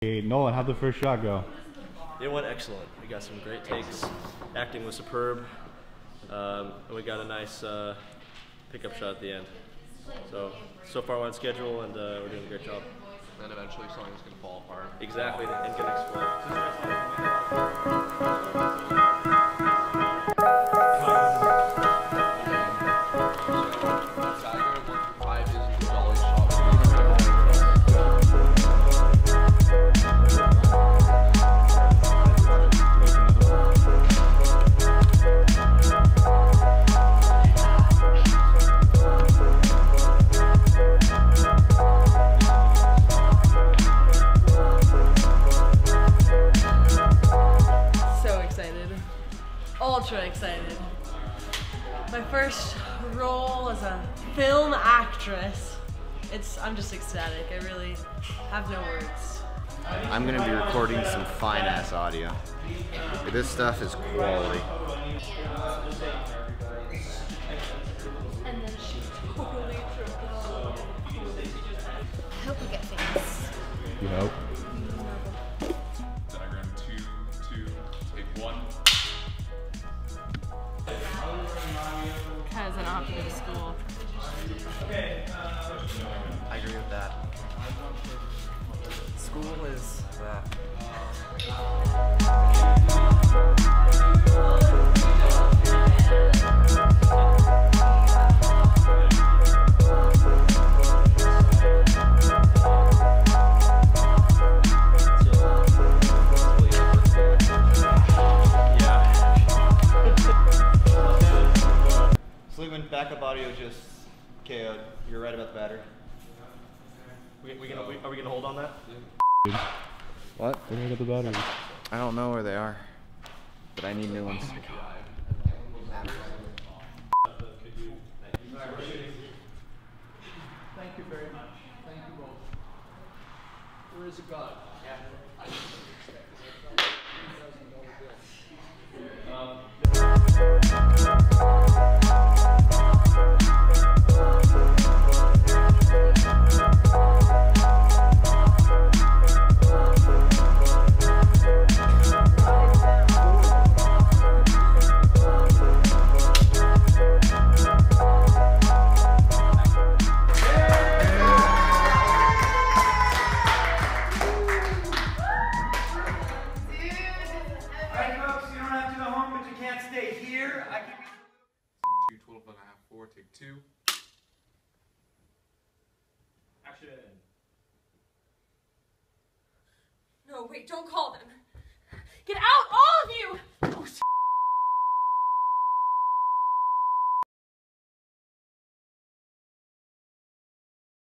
Hey, Nolan, how'd the first shot go? It went excellent. We got some great takes. Acting was superb. Um, and we got a nice uh, pickup shot at the end. So, so far we're on schedule and uh, we're doing a great job. then eventually something's gonna fall apart. Exactly, and can explode. Tiger, Ultra excited. My first role as a film actress. It's I'm just ecstatic. I really have no words. I'm gonna be recording some fine ass audio. This stuff is quality. And then she totally tripped up. I hope we get famous. You hope. I don't have to go to school. I agree with that. School is that. Backup audio just KO'd. You're right about the battery. We, we gonna, we, are we gonna hold on that? What? Where did I get the batteries? I don't know where they are, but I need new ones. Oh Thank you very much. Thank you both. Where is it God? Alright, folks, you don't have to go home, but you can't stay here. I give you. Two, 12 and a half, four, take two. Action. No, wait, don't call them.